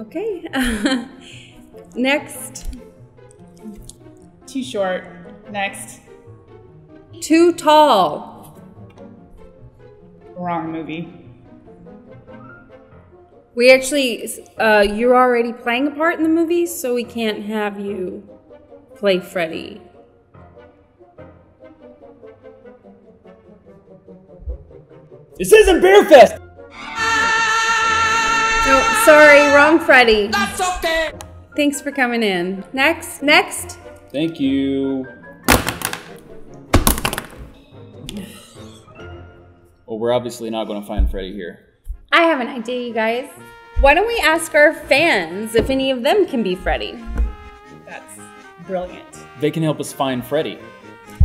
Okay. Next, Too short. Next. too tall. Wrong movie. We actually, uh, you're already playing a part in the movie, so we can't have you play Freddie. This isn't Beer Fest! Oh, sorry, wrong Freddy. That's okay. Thanks for coming in. Next, next. Thank you. Well, we're obviously not going to find Freddie here. I have an idea, you guys. Why don't we ask our fans if any of them can be Freddie? That's brilliant. They can help us find Freddie.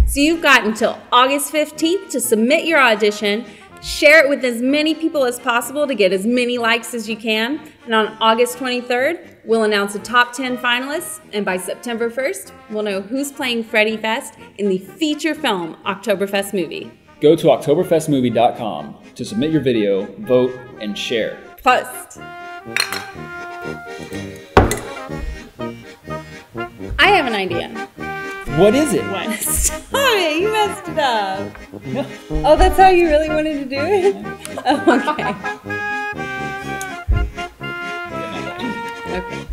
So you've got until August 15th to submit your audition. Share it with as many people as possible to get as many likes as you can. And on August 23rd, we'll announce the top 10 finalists. And by September 1st, we'll know who's playing Freddie Fest in the feature film Oktoberfest movie. Go to OktoberFestMovie.com to submit your video, vote, and share. Post. I have an idea. What is it? What? you messed it up. Oh, that's how you really wanted to do it? Oh, okay. Okay.